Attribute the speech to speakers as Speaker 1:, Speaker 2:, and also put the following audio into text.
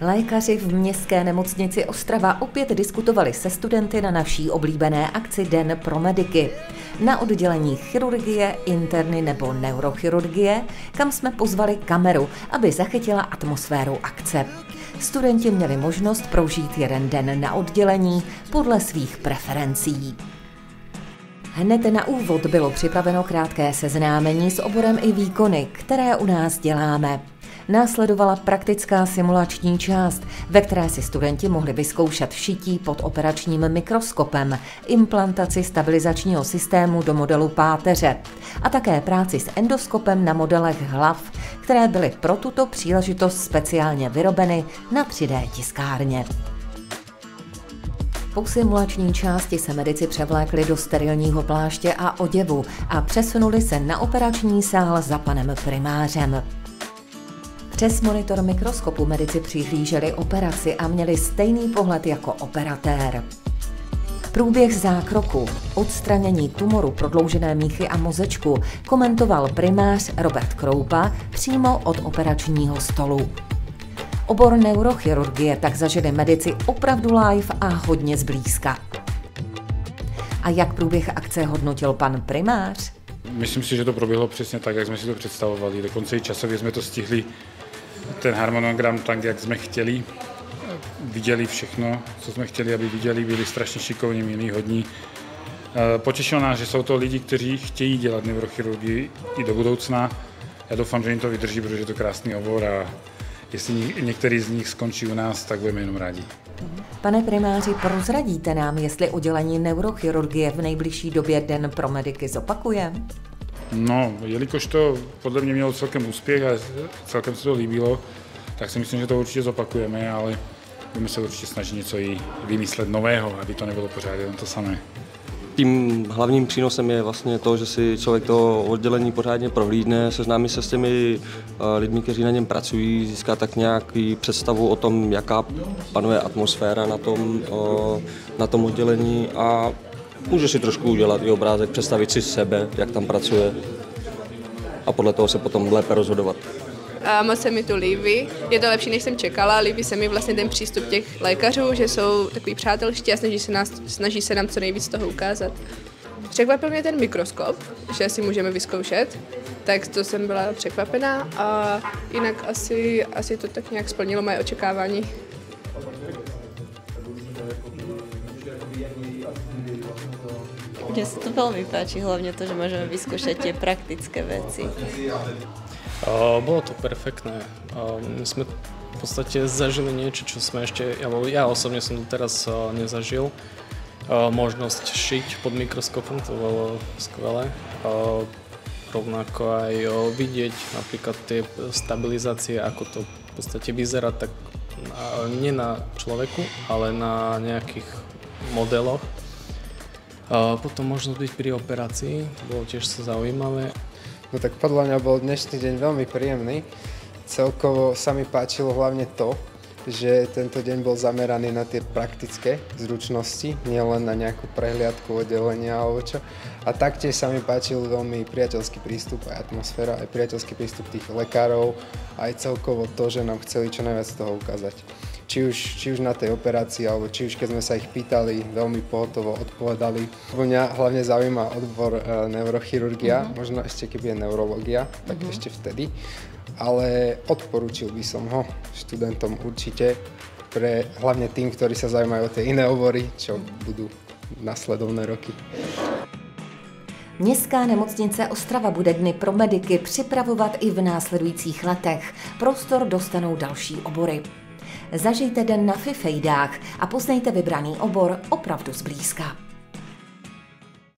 Speaker 1: Lékaři v městské nemocnici Ostrava opět diskutovali se studenty na naší oblíbené akci Den pro mediky. Na oddělení chirurgie, interny nebo neurochirurgie, kam jsme pozvali kameru, aby zachytila atmosféru akce. Studenti měli možnost prožít jeden den na oddělení podle svých preferencí. Hned na úvod bylo připraveno krátké seznámení s oborem i výkony, které u nás děláme. Následovala praktická simulační část, ve které si studenti mohli vyzkoušet šití pod operačním mikroskopem, implantaci stabilizačního systému do modelu páteře a také práci s endoskopem na modelech hlav, které byly pro tuto příležitost speciálně vyrobeny na 3D tiskárně. Po simulační části se medici převlékli do sterilního pláště a oděvu a přesunuli se na operační sál za panem primářem. Přes monitor mikroskopu medici přihlíželi operaci a měli stejný pohled jako operatér. Průběh zákroku, odstranění tumoru prodloužené míchy a mozečku komentoval primář Robert Kroupa přímo od operačního stolu. Obor neurochirurgie tak zažili medici opravdu live a hodně zblízka. A jak průběh akce hodnotil pan primář?
Speaker 2: Myslím si, že to proběhlo přesně tak, jak jsme si to představovali. Dokonce i časově jsme to stihli ten harmonogram tak, jak jsme chtěli. Viděli všechno, co jsme chtěli, aby viděli, byli strašně šikovní, milí, hodní. Eh, potěšilo nás, že jsou to lidi, kteří chtějí dělat neurochirurgii i do budoucna. Já doufám, že jim to vydrží, protože je to krásný obor a jestli některý z nich skončí u nás, tak budeme jenom rádi.
Speaker 1: Pane primáři, prozradíte nám, jestli oddělení neurochirurgie v nejbližší době Den pro mediky zopakuje?
Speaker 2: No, jelikož to podle mě mělo celkem úspěch a celkem se to líbilo, tak si myslím, že to určitě zopakujeme, ale budeme se určitě snažit něco i vymyslet nového, aby to nebylo pořád jen to samé.
Speaker 3: Tím hlavním přínosem je vlastně to, že si člověk to oddělení pořádně prohlídne, seznámí se s těmi eh, lidmi, kteří na něm pracují, získá tak nějaký představu o tom, jaká panuje atmosféra na tom, eh, na tom oddělení a může si trošku udělat i obrázek, představit si sebe, jak tam pracuje a podle toho se potom lépe rozhodovat.
Speaker 4: A moc se mi to líbí. Je to lepší, než jsem čekala. Líbí se mi vlastně ten přístup těch lékařů, že jsou takový přátelští a snaží se, nás, snaží se nám co nejvíc toho ukázat. Překvapil mě ten mikroskop, že si můžeme vyzkoušet, tak to jsem byla překvapená a jinak asi, asi to tak nějak splnilo moje očekávání.
Speaker 5: Mne sa to veľmi páči, hlavne to, že môžeme vyskúšať tie praktické veci.
Speaker 6: Uh, bolo to perfektné. My sme v podstate zažili niečo, čo sme ešte, ja, ja osobne som to teraz nezažil. Možnosť šiť pod mikroskopom, to bolo skvelé. Uh, rovnako aj uh, vidieť napríklad tie stabilizácie, ako to v podstate vyzerá, tak nie na človeku, ale na nejakých modeloch. Potom možnosť byť pri operácii, to bolo tiež zaujímavé.
Speaker 7: No tak podľa mňa bol dnešný deň veľmi príjemný. Celkovo sa mi páčilo hlavne to, že tento deň bol zameraný na tie praktické zručnosti, nielen na nejakú prehliadku oddelenia alebo čo. A taktiež sa mi páčil veľmi priateľský prístup, aj atmosféra, aj priateľský prístup tých lekárov, aj celkovo to, že nám chceli čo najviac toho ukázať či už, či už na tej operácii, alebo či už keď sme sa ich pýtali, veľmi pohotovo odpovedali. Mňa hlavne zaujíma odbor e, neurochirurgia, mm-hmm. možno ešte keby je neurologia, tak mm-hmm. ešte vtedy. Ale odporúčil by som ho študentom určite, pre hlavne tým, ktorí sa zaujímajú o tie iné obory, čo budú nasledovné roky.
Speaker 1: Městská nemocnice Ostrava bude dny pro mediky připravovat i v následujících letech. Prostor dostanou další obory. Zažijte den na Fifejdách a poznejte vybraný obor opravdu zblízka.